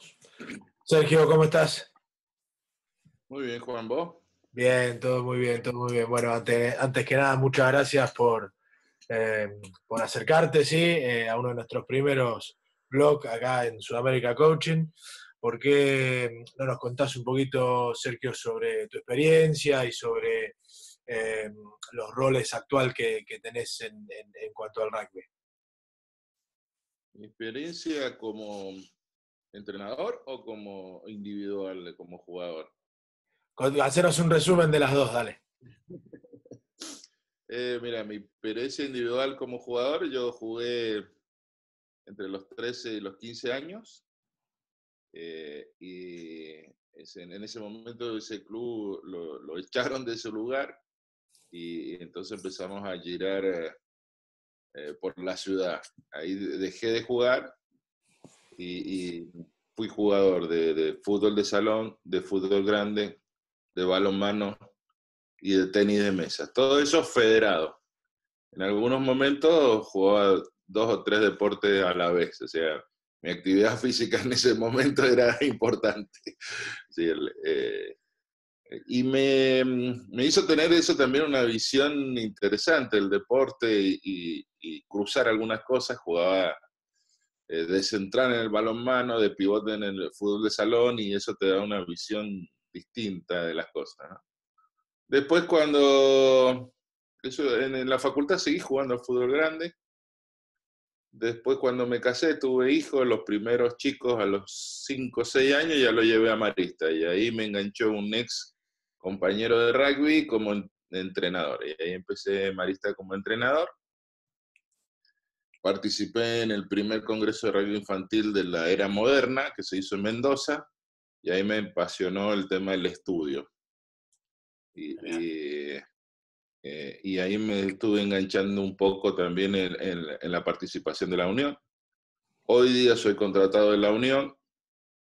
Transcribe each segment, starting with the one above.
Vamos. Sergio, ¿cómo estás? Muy bien, Juan, ¿vos? Bien, todo muy bien, todo muy bien. Bueno, antes, que nada, muchas gracias por, eh, por acercarte, ¿sí? Eh, a uno de nuestros primeros blogs acá en Sudamérica Coaching. ¿Por qué no nos contás un poquito, Sergio, sobre tu experiencia y sobre eh, los roles actual que, tenés en, en cuanto al rugby? Mi experiencia como entrenador o como individual, como jugador. Haceros un resumen de las dos, dale. Eh, mira, mi experiencia individual como jugador, yo jugué entre los 13 y los 15 años. Eh, y en ese momento ese club lo, echaron de ese lugar y, entonces empezamos a girar eh, por la ciudad. Ahí dejé de jugar y, fui jugador de, fútbol de salón, de fútbol grande, de balonmano y de tenis de mesa. Todo eso federado. En algunos momentos jugaba dos o tres deportes a la vez, o sea, mi actividad física en ese momento era importante. Eh, y me, hizo tener eso también una visión interesante, el deporte y cruzar algunas cosas. Jugaba eh, de central en el balonmano, de pivote en el fútbol de salón y eso te da una visión distinta de las cosas. Después cuando eso, en, la facultad seguí jugando al fútbol grande. Después cuando me casé tuve hijos, los primeros chicos a los 5 o 6 años ya lo llevé a Marista y ahí me enganchó un ex compañero de rugby como entrenador. Y ahí empecé Marista como entrenador Participé en el primer Congreso de Radio Infantil de la era moderna que se hizo en Mendoza y ahí me apasionó el tema del estudio. Y, eh, y, ahí me estuve enganchando un poco también en, en, la participación de la Unión. Hoy día soy contratado de la Unión,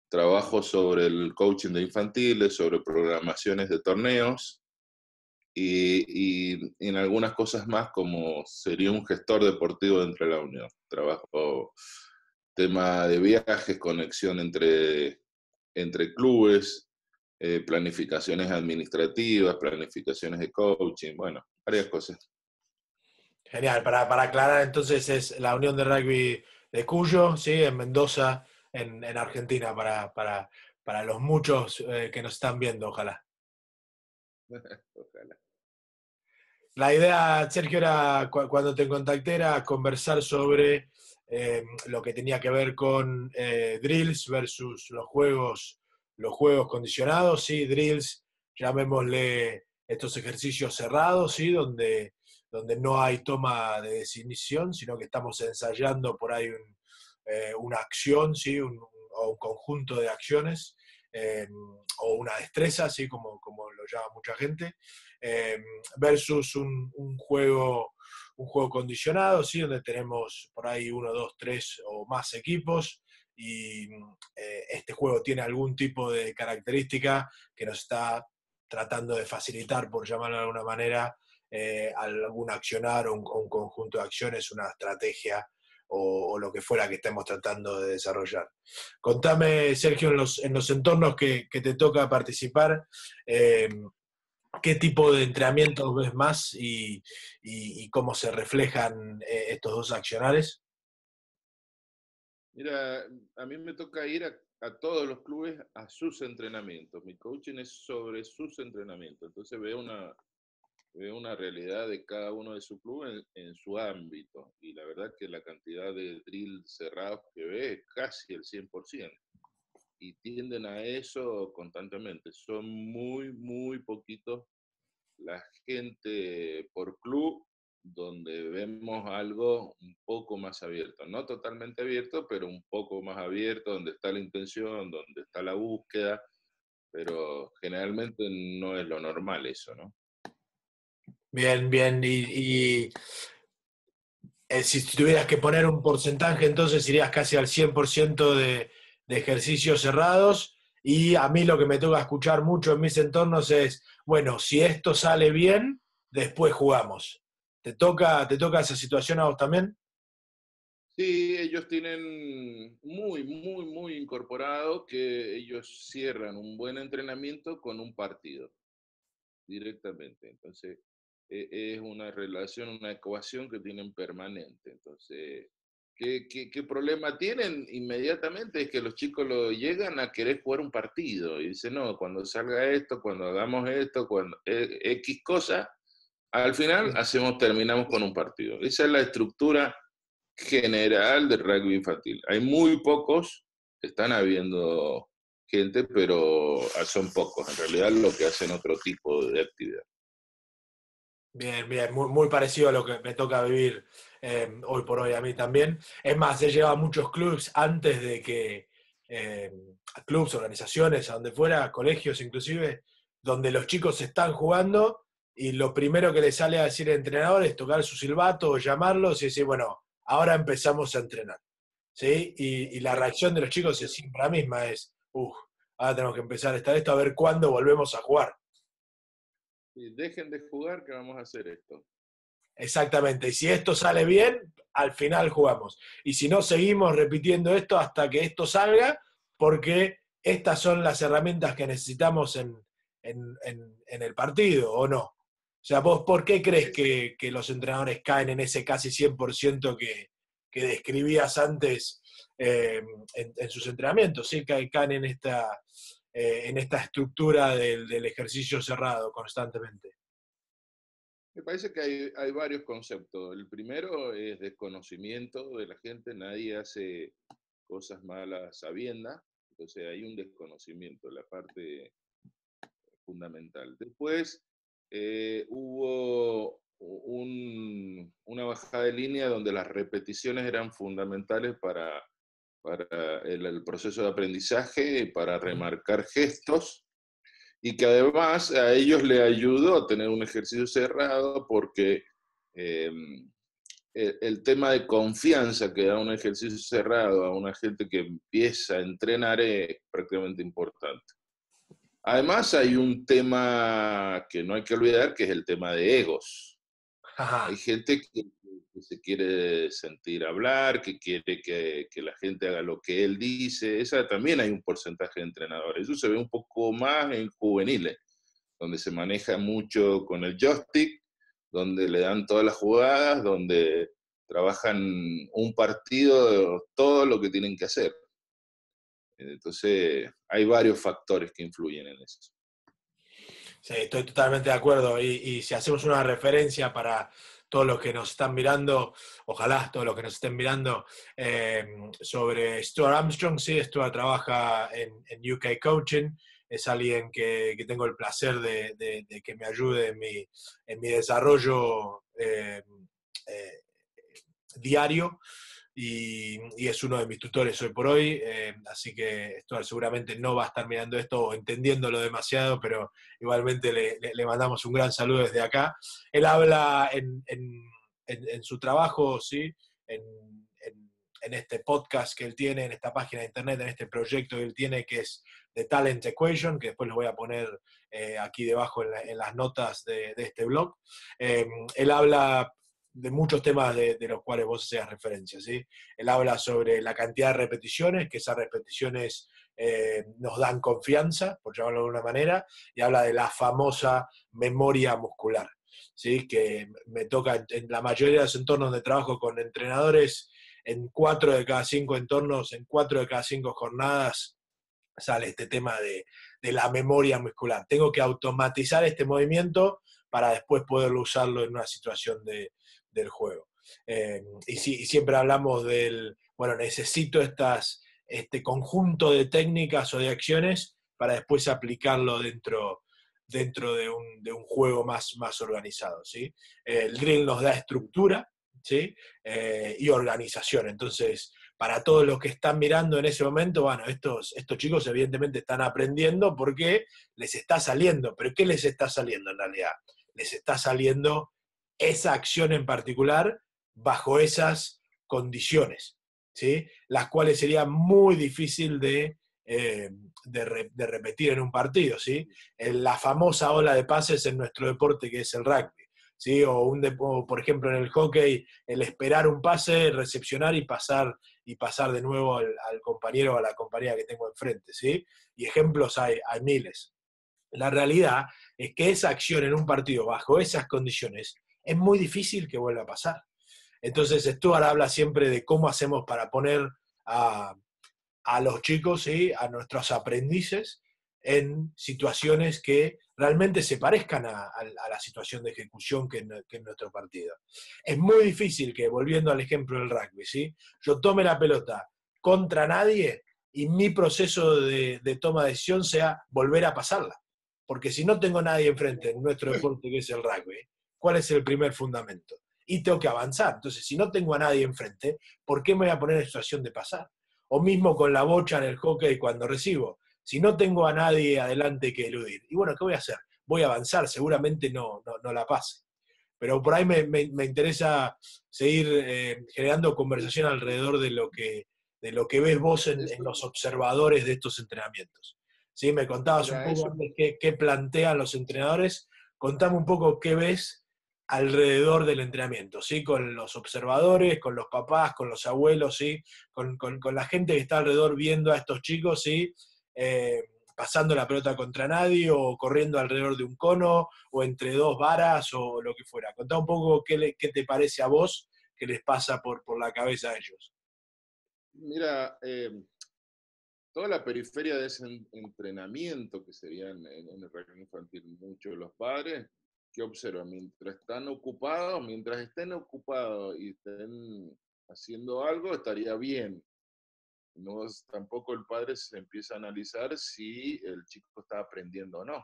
trabajo sobre el coaching de infantiles, sobre programaciones de torneos y, en algunas cosas más como sería un gestor deportivo dentro de la Unión. Trabajo tema de viajes, conexión entre, entre clubes, eh, planificaciones administrativas, planificaciones de coaching, bueno, varias cosas. Genial, para, para aclarar entonces es la Unión de Rugby de Cuyo, ¿sí? en Mendoza, en, en Argentina, para, para, para, los muchos eh, que nos están viendo, ojalá. ojalá. La idea, Sergio, era cuando te contacté era conversar sobre eh, lo que tenía que ver con eh, drills versus los juegos, los juegos condicionados, sí, drills, llamémosle estos ejercicios cerrados, sí, donde, donde no hay toma de definición, sino que estamos ensayando por ahí eh, una acción, sí, o un conjunto de acciones. O una destreza, así como, como lo llama mucha gente, Em, versus un, juego un juego condicionado, ¿sí? donde tenemos por ahí uno, dos, tres o más equipos y eh, este juego tiene algún tipo de característica que nos está tratando de facilitar, por llamarlo de alguna manera, eh, algún accionar o un, conjunto de acciones, una estrategia o, lo que fuera que estemos tratando de desarrollar. Contame, Sergio, en los, en los entornos que, te toca participar, em, qué tipo de entrenamiento ves más y, cómo se reflejan eh, estos dos accionales? Mira, a mí me toca ir a, todos los clubes a sus entrenamientos. Mi coaching es sobre sus entrenamientos. Entonces veo una, veo una realidad de cada uno de sus clubes en, en, su ámbito. Y la verdad que la cantidad de drills cerrados que ve es casi el 100% y tienden a eso constantemente. Son muy, muy poquitos la gente por club donde vemos algo un poco más abierto, no totalmente abierto, pero un poco más abierto, donde está la intención, donde está la búsqueda, pero generalmente no es lo normal eso, ¿no? Bien, bien, y, eh, si tuvieras que poner un porcentaje, entonces irías casi al 100% de, de ejercicios cerrados. Y a mí lo que me toca escuchar mucho en mis entornos es, bueno, si esto sale bien, después jugamos. ¿Te toca, te toca esa situación a vos también? Sí, ellos tienen muy, muy, muy incorporado que ellos cierran un buen entrenamiento con un partido directamente. Entonces, es una relación, una ecuación que tienen permanente. Entonces, ¿qué, qué, problema tienen inmediatamente? Es que los chicos lo llegan a querer jugar un partido y dicen, no, cuando salga esto, cuando hagamos esto, cuando e, X cosa, al final hacemos, terminamos con un partido. Esa es la estructura general del rugby infantil. Hay muy pocos, están habiendo gente, pero son pocos. En realidad lo que hacen otro tipo de actividad. Bien, bien, muy, muy parecido a lo que me toca vivir eh, hoy por hoy a mí también. Es más, he llevado a muchos clubs antes de que, eh, clubs, organizaciones, a donde fuera, colegios inclusive, donde los chicos están jugando y lo primero que les sale a decir el entrenador es tocar su silbato o llamarlos y decir, bueno, ahora empezamos a entrenar. ¿sí? Y, la reacción de los chicos es siempre la misma, es, uff, ahora tenemos que empezar a estar esto, a ver cuándo volvemos a jugar. Y dejen de jugar que vamos a hacer esto. Exactamente, y si esto sale bien, al final jugamos. Y si no, seguimos repitiendo esto hasta que esto salga, porque estas son las herramientas que necesitamos en, el partido, ¿o no? O sea, vos, ¿por qué crees que, los entrenadores caen en ese casi 100% que, que describías antes eh, en, sus entrenamientos? ¿Sí? Caen en esta, eh, en esta estructura del, ejercicio cerrado constantemente? Me parece que hay, varios conceptos. El primero es desconocimiento de la gente, nadie hace cosas malas sabiendas, entonces hay un desconocimiento, la parte fundamental. Después eh, hubo una bajada de línea donde las repeticiones eran fundamentales para para el, proceso de aprendizaje, para remarcar gestos, y que además a ellos le ayudó a tener un ejercicio cerrado porque em, el, tema de confianza que da un ejercicio cerrado a una gente que empieza a entrenar es prácticamente importante. Además hay un tema que no hay que olvidar, que es el tema de egos. Hay gente que que se quiere sentir hablar, que quiere que, que, la gente haga lo que él dice. Esa también hay un porcentaje de entrenadores. Eso se ve un poco más en juveniles, donde se maneja mucho con el joystick, donde le dan todas las jugadas, donde trabajan un partido, todo lo que tienen que hacer. Entonces, hay varios factores que influyen en eso. Sí, estoy totalmente de acuerdo. Y, y si hacemos una referencia para todos los que nos están mirando, ojalá todos los que nos estén mirando, eh, sobre Stuart Armstrong. Sí, Stuart trabaja en, UK Coaching, es alguien que, tengo el placer de, que me ayude en mi, en mi desarrollo eh, eh, diario y, es uno de mis tutores hoy por hoy, eh, así que Stuart seguramente no va a estar mirando esto o entendiéndolo demasiado, pero igualmente le, mandamos un gran saludo desde acá. Él habla en, su trabajo, ¿sí? En, este podcast que él tiene, en esta página de internet, en este proyecto que él tiene, que es The Talent Equation, que después lo voy a poner eh, aquí debajo en, las notas de, este blog. Eh, él habla de muchos temas de, los cuales vos hacías referencia. ¿sí? Él habla sobre la cantidad de repeticiones, que esas repeticiones eh, nos dan confianza, por llamarlo de alguna manera, y habla de la famosa memoria muscular, ¿sí? que me toca en, la mayoría de los entornos de trabajo con entrenadores, en cuatro de cada cinco entornos, en cuatro de cada cinco jornadas, sale este tema de, de la memoria muscular. Tengo que automatizar este movimiento para después poder usarlo en una situación de, del juego. Eh, y, siempre hablamos del, bueno, necesito estas, este conjunto de técnicas o de acciones para después aplicarlo dentro, dentro de, un, de un juego más, más organizado. ¿sí? El drill nos da estructura ¿sí? Eh, y organización. Entonces, para todos los que están mirando en ese momento, bueno, estos, estos chicos evidentemente están aprendiendo porque les está saliendo. ¿Pero qué les está saliendo en realidad? Les está saliendo esa acción en particular bajo esas condiciones, ¿sí? las cuales sería muy difícil de, eh, de, repetir en un partido. ¿sí? La famosa ola de pases en nuestro deporte que es el rugby. ¿sí? O, un, por ejemplo en el hockey, el esperar un pase, recepcionar y pasar, y pasar de nuevo al, compañero o a la compañera que tengo enfrente, ¿sí? Y ejemplos hay, hay miles. La realidad es que esa acción en un partido bajo esas condiciones es muy difícil que vuelva a pasar. Entonces Stuart habla siempre de cómo hacemos para poner a, los chicos, y a nuestros aprendices, en situaciones que realmente se parezcan a, la situación de ejecución que, en nuestro partido. Es muy difícil que, volviendo al ejemplo del rugby, ¿sí? yo tome la pelota contra nadie y mi proceso de, de toma de decisión sea volver a pasarla. Porque si no tengo nadie enfrente en nuestro deporte que es el rugby, ¿cuál es el primer fundamento? Y tengo que avanzar. Entonces, si no tengo a nadie enfrente, ¿por qué me voy a poner en situación de pasar? O mismo con la bocha en el hockey cuando recibo. Si no tengo a nadie adelante que eludir. Y bueno, ¿qué voy a hacer? Voy a avanzar, seguramente no, no, la pase. Pero por ahí me, interesa seguir eh, generando conversación alrededor de lo que, de lo que ves vos en, los observadores de estos entrenamientos. ¿Sí? Me contabas un poco qué, qué plantean los entrenadores. Contame un poco qué ves alrededor del entrenamiento, ¿sí? Con los observadores, con los papás, con los abuelos, ¿sí? Con, la gente que está alrededor viendo a estos chicos. Eh, pasando la pelota contra nadie o corriendo alrededor de un cono o entre dos varas o lo que fuera. Contá un poco qué, te parece a vos que les pasa por, la cabeza a ellos. Mira, eh, toda la periferia de ese entrenamiento que serían en, el régimen infantil muchos de los padres, ¿qué observa? Mientras están ocupados, mientras estén ocupados y estén haciendo algo, estaría bien. No, tampoco el padre se empieza a analizar si el chico está aprendiendo o no.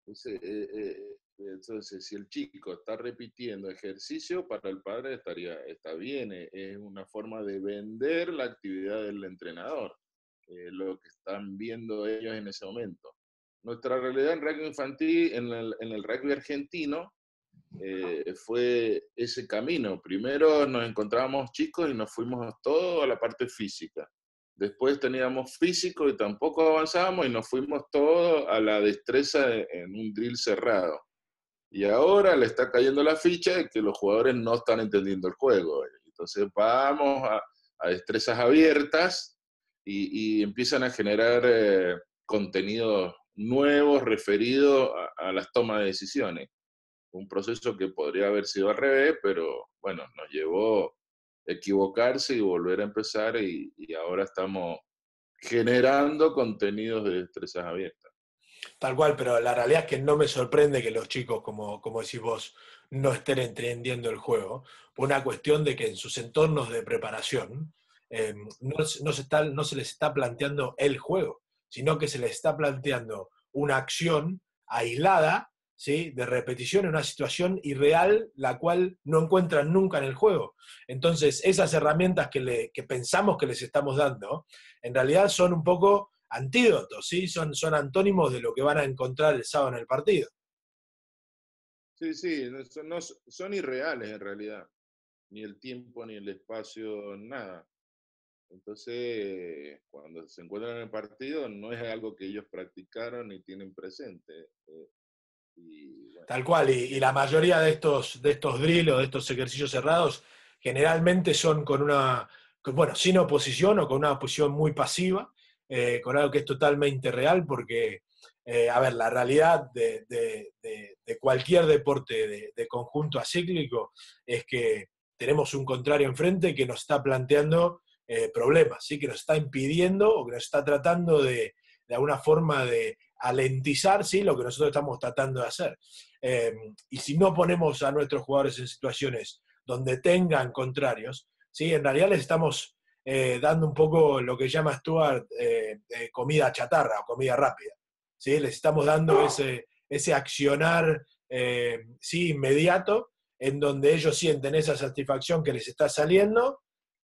Entonces, eh, eh, entonces, si el chico está repitiendo ejercicio, para el padre estaría, está bien, eh, es una forma de vender la actividad del entrenador, lo que están viendo ellos en ese momento nuestra realidad en rugby infantil, en el, en el rugby argentino, eh, fue ese camino. Primero nos encontrábamos chicos y nos fuimos todos a la parte física. Después teníamos físico y tampoco avanzábamos y nos fuimos todos a la destreza en un drill cerrado. Y ahora le está cayendo la ficha de que los jugadores no están entendiendo el juego. Entonces vamos a, a destrezas abiertas y, y, empiezan a generar eh, contenidos nuevos referidos a, las tomas de decisiones. Un proceso que podría haber sido al revés, pero bueno, nos llevó a equivocarse y volver a empezar y, ahora estamos generando contenidos de destrezas abiertas. Tal cual, pero la realidad es que no me sorprende que los chicos, como, como decís vos, no estén entendiendo el juego, una cuestión de que en sus entornos de preparación eh, no, se no se les está planteando el juego sino que se le está planteando una acción aislada, ¿sí? de repetición en una situación irreal, la cual no encuentran nunca en el juego. Entonces, esas herramientas que, le, pensamos que les estamos dando, en realidad son un poco antídotos, ¿sí? son, son antónimos de lo que van a encontrar el sábado en el partido. Sí, sí, no, son irreales en realidad. Ni el tiempo, ni el espacio, nada. Entonces, cuando se encuentran en el partido, no es algo que ellos practicaron ni tienen presente. Eh, Tal cual, y, la mayoría de estos, de estos drills o de estos ejercicios cerrados generalmente son con una, bueno, sin oposición o con una oposición muy pasiva, eh, con algo que es totalmente real, porque, eh, a ver, la realidad de, de cualquier deporte de, conjunto acíclico es que tenemos un contrario enfrente que nos está planteando eh, problemas, ¿sí? que nos está impidiendo o que nos está tratando de, de alguna forma de alentizar ¿sí? lo que nosotros estamos tratando de hacer. Em, y si no ponemos a nuestros jugadores en situaciones donde tengan contrarios, ¿sí? en realidad les estamos eh, dando un poco lo que llama Stuart eh, comida chatarra o comida rápida. ¿sí? Les estamos dando ese, ese accionar ¿sí? inmediato en donde ellos sienten esa satisfacción que les está saliendo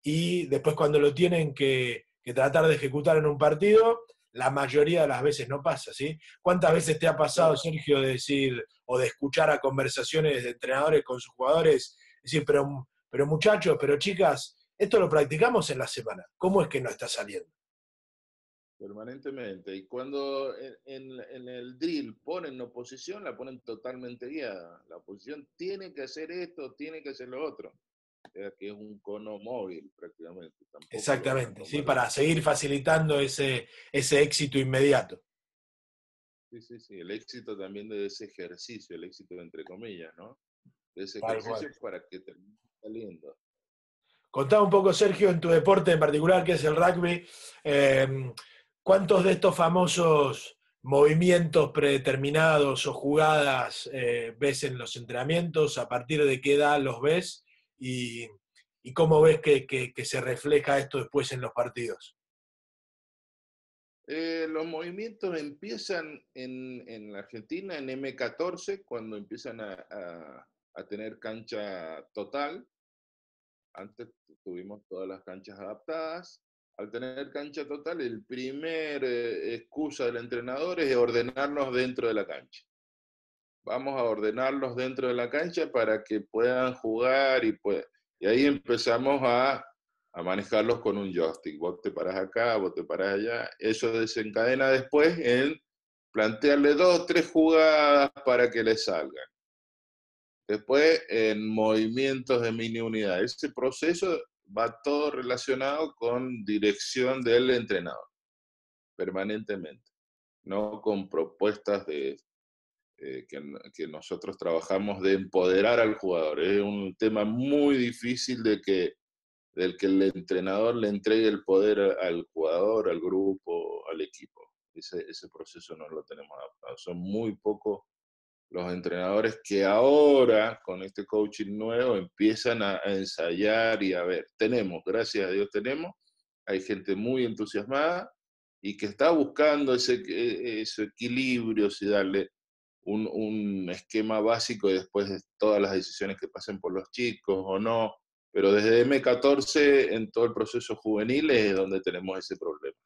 y después cuando lo tienen que, tratar de ejecutar en un partido, la mayoría de las veces no pasa, ¿sí? ¿Cuántas veces te ha pasado, Sergio, de decir o de escuchar a conversaciones de entrenadores con sus jugadores, decir, pero, pero muchachos, pero chicas, esto lo practicamos en la semana, ¿cómo es que no está saliendo? Permanentemente. Y cuando en, el drill ponen oposición, la ponen totalmente guiada. La oposición tiene que hacer esto, tiene que hacer lo otro. Que es un cono móvil prácticamente. Exactamente, sí, para seguir facilitando ese, ese éxito inmediato. Sí, sí, sí, el éxito también de ese ejercicio, el éxito entre comillas, ¿no? De ese ejercicio para que termine saliendo. Contá un poco, Sergio, en tu deporte en particular, que es el rugby, em, ¿cuántos de estos famosos movimientos predeterminados o jugadas eh, ves en los entrenamientos? ¿A partir de qué edad los ves? ¿Y, cómo ves que, se refleja esto después en los partidos? Eh, los movimientos empiezan en, la Argentina en M14, cuando empiezan a, tener cancha total. Antes tuvimos todas las canchas adaptadas. Al tener cancha total, el primer eh, excusa del entrenador es ordenarnos dentro de la cancha. Vamos a ordenarlos dentro de la cancha para que puedan jugar y, y ahí empezamos a a manejarlos con un joystick. Vos te parás acá, vos te parás allá. Eso desencadena después en plantearle dos, tres jugadas para que le salgan. Después en movimientos de mini unidad. Ese proceso va todo relacionado con dirección del entrenador, permanentemente, no con propuestas de, eh, que, que, nosotros trabajamos de empoderar al jugador. Es un tema muy difícil de que del que el entrenador le entregue el poder al jugador, al grupo, al equipo. Ese, ese proceso no lo tenemos adaptado. Son muy pocos los entrenadores que ahora, con este coaching nuevo, empiezan a, ensayar y a ver. Tenemos, gracias a Dios tenemos, hay gente muy entusiasmada y que está buscando ese, e, ese equilibrio, si darle un, un esquema básico y después de todas las decisiones que pasen por los chicos o no, pero desde M14 en todo el proceso juvenil es donde tenemos ese problema.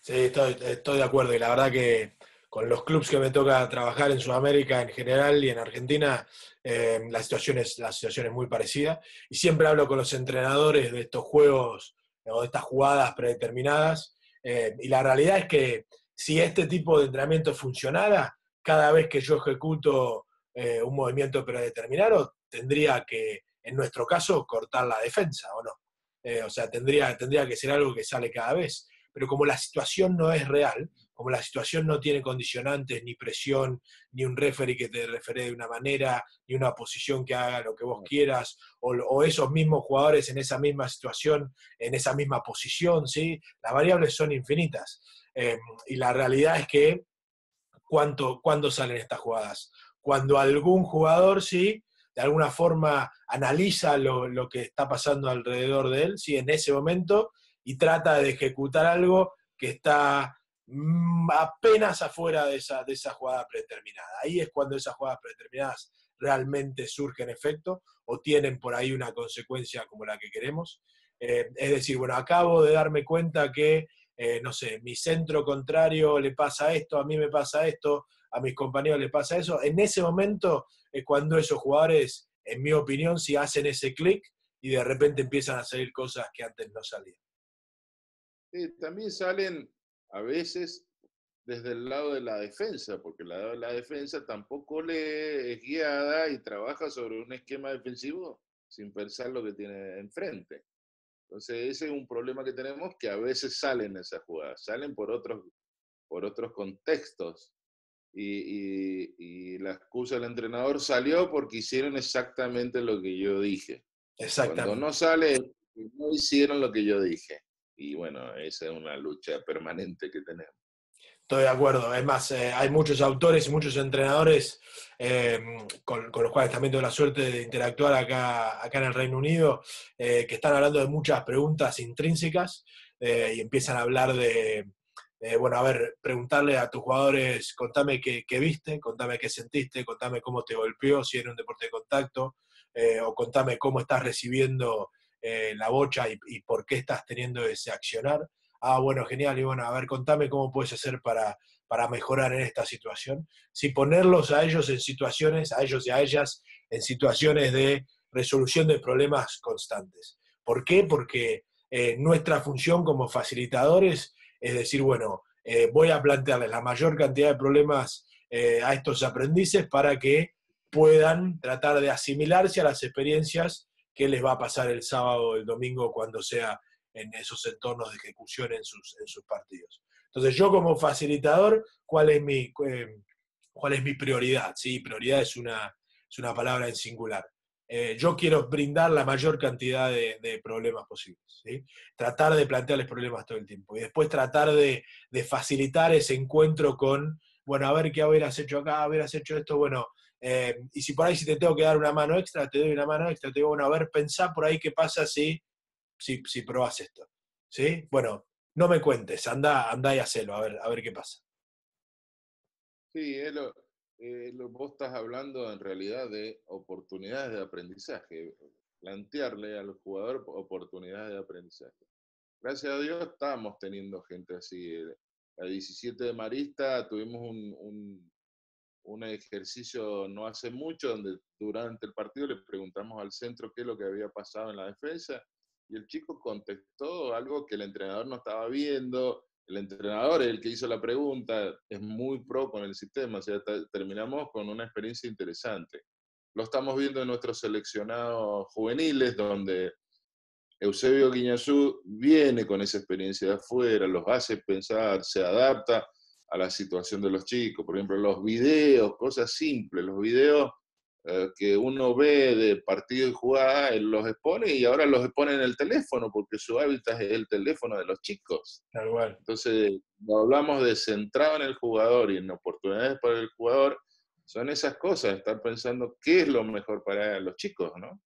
Sí, estoy, de acuerdo y la verdad que con los clubes que me toca trabajar en Sudamérica en general y en Argentina, eh, la, situación es, la situación es muy parecida. Y siempre hablo con los entrenadores de estos juegos o de estas jugadas predeterminadas. Eh, y la realidad es que si este tipo de entrenamiento funcionara, cada vez que yo ejecuto eh, un movimiento predeterminado, tendría que en nuestro caso, cortar la defensa, ¿o no? Eh, o sea, tendría, tendría que ser algo que sale cada vez. Pero como la situación no es real, como la situación no tiene condicionantes, ni presión, ni un referee que te refere de una manera, ni una posición que haga lo que vos quieras, o, esos mismos jugadores en esa misma situación, en esa misma posición, ¿sí? Las variables son infinitas. Eh, y la realidad es que, ¿cuánto, ¿cuándo salen estas jugadas? Cuando algún jugador, sí, de alguna forma analiza lo, que está pasando alrededor de él, ¿sí? en ese momento, y trata de ejecutar algo que está mm, apenas afuera de esa, jugada predeterminada. Ahí es cuando esas jugadas predeterminadas realmente surgen efecto o tienen por ahí una consecuencia como la que queremos. Eh, es decir, bueno, acabo de darme cuenta que, eh, no sé, mi centro contrario le pasa esto, a mí me pasa esto, a mis compañeros le pasa eso. En ese momento es cuando esos jugadores, en mi opinión, si hacen ese clic y de repente empiezan a salir cosas que antes no salían. también salen a veces desde el lado de la defensa, porque el lado de la defensa tampoco le es guiada y trabaja sobre un esquema defensivo sin pensar lo que tiene enfrente. Entonces ese es un problema que tenemos que a veces salen esas jugadas, salen por otros, por otros contextos y, la excusa del entrenador salió porque hicieron exactamente lo que yo dije. Exactamente. Cuando no sale, no hicieron lo que yo dije. Y bueno, esa es una lucha permanente que tenemos. Estoy de acuerdo. Es más, eh, hay muchos autores y muchos entrenadores eh, con, los cuales también tengo la suerte de interactuar acá, acá en el Reino Unido, eh, que están hablando de muchas preguntas intrínsecas y empiezan a hablar de, bueno, a ver, preguntarle a tus jugadores, contame qué, viste, contame qué sentiste, contame cómo te golpeó, si era un deporte de contacto, o contame cómo estás recibiendo la bocha y, por qué estás teniendo ese accionar. Ah, bueno, genial, y bueno, a ver, contame cómo puedes hacer para, para mejorar en esta situación. Si ponerlos a ellos en situaciones, a ellos y a ellas, en situaciones de resolución de problemas constantes. ¿Por qué? Porque nuestra función como facilitadores es decir, bueno, eh, voy a plantearles la mayor cantidad de problemas eh, a estos aprendices para que puedan tratar de asimilarse a las experiencias que les va a pasar el sábado o el domingo cuando sea en esos entornos de ejecución en sus, en sus partidos. Entonces, yo como facilitador, ¿cuál es mi, eh, cuál es mi prioridad? ¿Sí? Prioridad es una, es una palabra en singular. Eh, yo quiero brindar la mayor cantidad de, problemas posibles. ¿sí? Tratar de plantearles problemas todo el tiempo y después tratar de, de, facilitar ese encuentro con, bueno, a ver qué hubieras hecho acá, hubieras hecho esto, bueno, eh, y si por ahí si te tengo que dar una mano extra, te doy una mano extra, te digo, bueno, a ver, pensá por ahí qué pasa si, si, si probás esto. ¿Sí? Bueno, no me cuentes, anda, anda y hacelo, a ver, a ver qué pasa. Sí, es lo, lo, vos estás hablando en realidad de oportunidades de aprendizaje, plantearle al jugador oportunidades de aprendizaje. Gracias a Dios estamos teniendo gente así. A 17 de Marista tuvimos un un ejercicio no hace mucho donde durante el partido le preguntamos al centro qué es lo que había pasado en la defensa y el chico contestó algo que el entrenador no estaba viendo. El entrenador el que hizo la pregunta, es muy pro con el sistema, o sea, terminamos con una experiencia interesante. Lo estamos viendo en nuestros seleccionados juveniles, donde Eusebio Guiñazú viene con esa experiencia de afuera, los hace pensar, se adapta a la situación de los chicos. Por ejemplo, los videos, cosas simples, los videos que uno ve de partido y jugada, los expone y ahora los expone en el teléfono, porque su hábitat es el teléfono de los chicos. Entonces, cuando hablamos de centrado en el jugador y en oportunidades para el jugador, son esas cosas, estar pensando qué es lo mejor para los chicos, ¿no?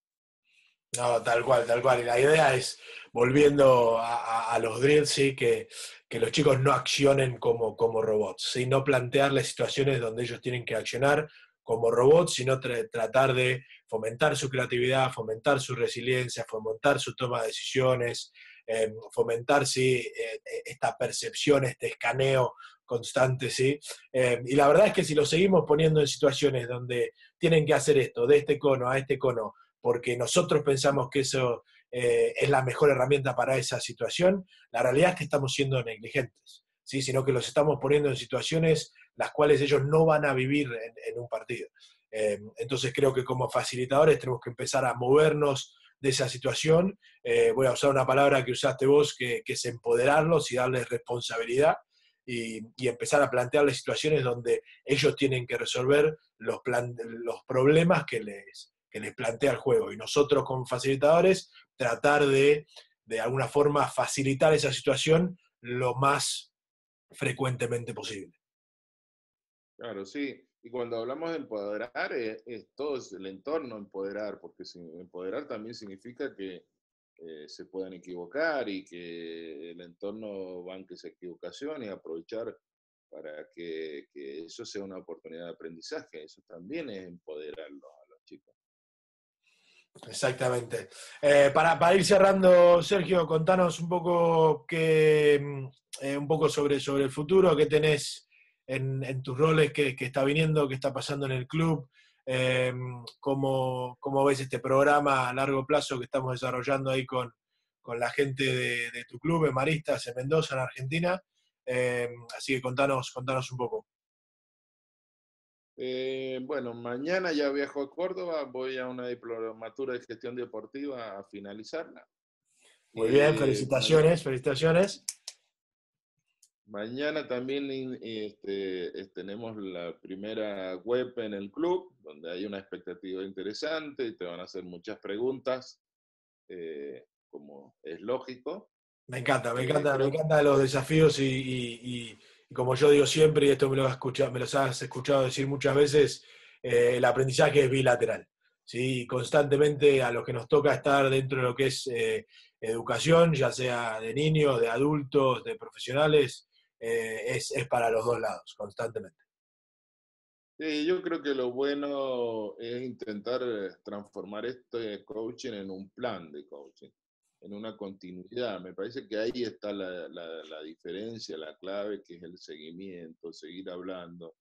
No, tal cual, tal cual. Y la idea es, volviendo a, los drills, sí, que, los chicos no accionen como, como robots, ¿sí? no plantearles situaciones donde ellos tienen que accionar como robots, sino tratar de fomentar su creatividad, fomentar su resiliencia, fomentar su toma de decisiones, em, fomentar sí, eh, esta percepción, este escaneo constante, ¿sí? Em, y la verdad es que si lo seguimos poniendo en situaciones donde tienen que hacer esto, de este cono a este cono, porque nosotros pensamos que eso eh, es la mejor herramienta para esa situación, la realidad es que estamos siendo negligentes, ¿sí? sino que los estamos poniendo en situaciones las cuales ellos no van a vivir en, un partido. Eh, entonces creo que como facilitadores tenemos que empezar a movernos de esa situación. Eh, voy a usar una palabra que usaste vos, que, es empoderarlos y darles responsabilidad. Y, empezar a plantearles situaciones donde ellos tienen que resolver los, los problemas que les, que les plantea el juego. Y nosotros como facilitadores tratar de, de alguna forma, facilitar esa situación lo más frecuentemente posible. Claro, sí. Y cuando hablamos de empoderar, es, todo el entorno empoderar, porque empoderar también significa que eh, se puedan equivocar y que el entorno banque esa equivocación y aprovechar para que, que, eso sea una oportunidad de aprendizaje. Eso también es empoderarlo. Exactamente. Eh, para, ir cerrando, Sergio, contanos un poco, que, mm, eh, un poco sobre, sobre el futuro, qué tenés en, tus roles, qué, está viniendo, qué está pasando en el club, eh, cómo, ves este programa a largo plazo que estamos desarrollando ahí con, la gente de, tu club en Maristas, en Mendoza, en Argentina. así que contanos, contanos un poco. Eh, bueno, mañana ya viajo a Córdoba, voy a una diplomatura de gestión deportiva a finalizarla. Muy bien, felicitaciones, felicitaciones. Mañana también este, tenemos la primera web en el club, donde hay una expectativa interesante y te van a hacer muchas preguntas, eh, como es lógico. Me encanta, me eh, encanta, me encantan los desafíos y y como yo digo siempre, y esto me lo, has escuchado, me has escuchado decir muchas veces, eh, el aprendizaje es bilateral. ¿sí? Constantemente a los que nos toca estar dentro de lo que es eh, educación, ya sea de niños, de adultos, de profesionales, eh, es, para los dos lados, constantemente. Sí, yo creo que lo bueno es intentar transformar este coaching en un plan de coaching en una continuidad. Me parece que ahí está la, la, diferencia, la clave, que es el seguimiento, seguir hablando.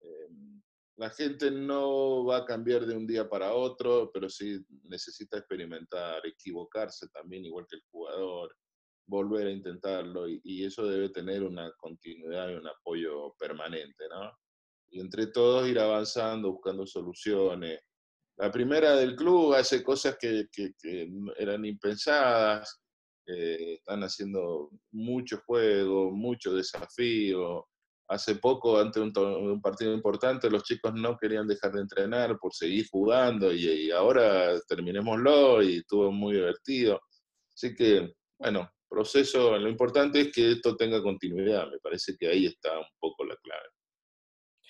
Em, la gente no va a cambiar de un día para otro, pero sí necesita experimentar, equivocarse también, igual que el jugador, volver a intentarlo y, eso debe tener una continuidad y un apoyo permanente, ¿no? Y entre todos ir avanzando, buscando soluciones. La primera del club hace cosas que, eran impensadas, eh, están haciendo mucho juego, mucho desafío. Hace poco, ante un, partido importante, los chicos no querían dejar de entrenar por seguir jugando y, y ahora terminémoslo y estuvo muy divertido. Así que, bueno, proceso, lo importante es que esto tenga continuidad, me parece que ahí está un poco la clave.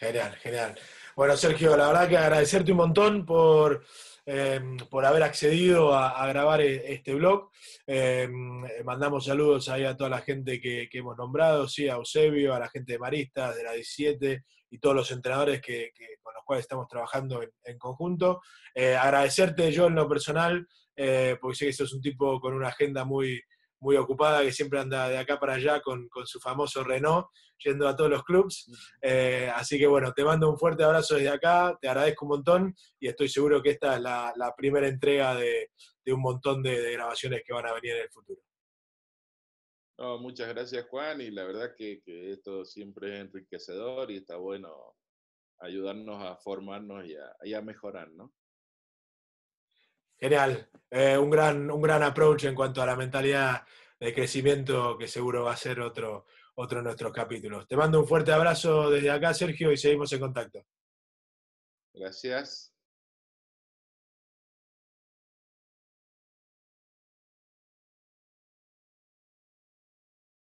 Genial, genial. Bueno, Sergio, la verdad que agradecerte un montón por, em, por haber accedido a, grabar e, este blog. Em, mandamos saludos ahí a toda la gente que, hemos nombrado, sí, a Eusebio, a la gente de Maristas, de la 17 y todos los entrenadores que, con los cuales estamos trabajando en, conjunto. Eh, agradecerte yo en lo personal, eh, porque sé que sos un tipo con una agenda muy, muy ocupada, que siempre anda de acá para allá con, su famoso Renault, yendo a todos los clubs. Eh, así que bueno, te mando un fuerte abrazo desde acá, te agradezco un montón y estoy seguro que esta es la, primera entrega de, un montón de, grabaciones que van a venir en el futuro. muchas gracias Juan y la verdad que, esto siempre es enriquecedor y está bueno ayudarnos a formarnos y a, y a mejorar, ¿no? Genial. Eh, un, gran, un gran approach en cuanto a la mentalidad de crecimiento que seguro va a ser otro, otro de nuestros capítulos. Te mando un fuerte abrazo desde acá, Sergio, y seguimos en contacto. Gracias.